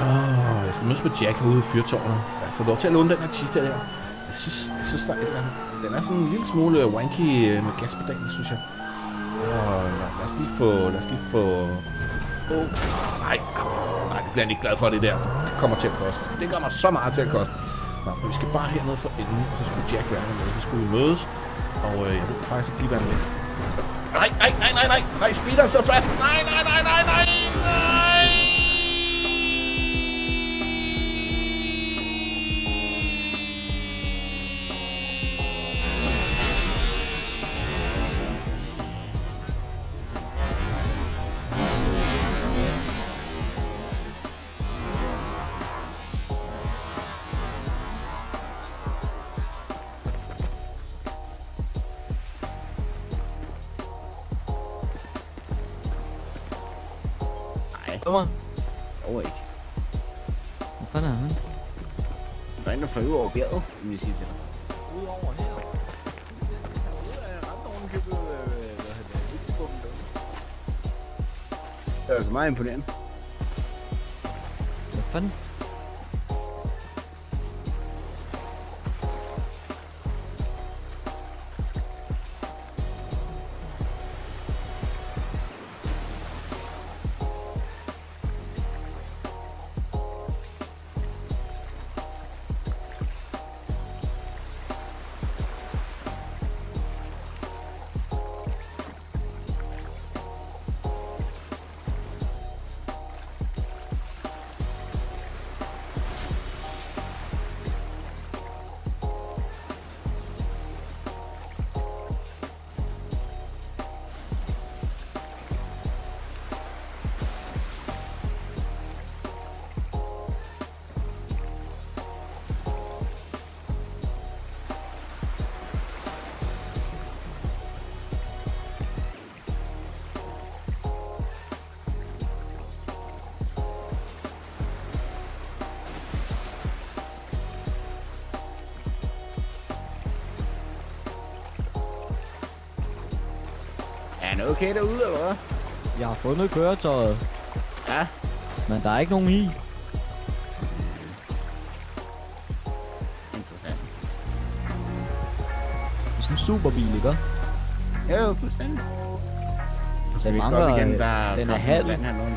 Åh, jeg skal mødes med Jack herude i fyrtårnet. Jeg får lov til at låne den her cheetah der. Jeg synes, jeg synes der er et eller andet. Den er sådan en lille smule øh, wanky øh, med gaspedalen, synes jeg. Ah, Åh, lad, lad os lige få... Lad os lige få... Åh, oh, nej. Nej, det bliver jeg ikke glad for, det der. Det kommer til at koste. Det kommer så meget til at koste. Nå, men vi skal bare herned for enden, og så skulle Jack være med. Så skulle vi mødes. Og øh, jeg ved faktisk ikke lige, hvad han vil. Nej, nej, nej, nej, nej. Nej, speederen så fast. Nej, nej, nej, nej, nej. Kommer. dog ikke. Hvor fanden er han? Der er en, der flyver over bjerget, vil jeg sige til dig. Udover her. Det er altså meget imponerende. Hvad fanden? Han okay derude, eller hvad? Jeg har fundet køretøjet, Ja. men der er ikke nogen i. Interessant. Det er sådan en superbil, ikke? Ja, jo, fuldstændig. Så vi mangler, igen, øh, der den er halv. vand hernede.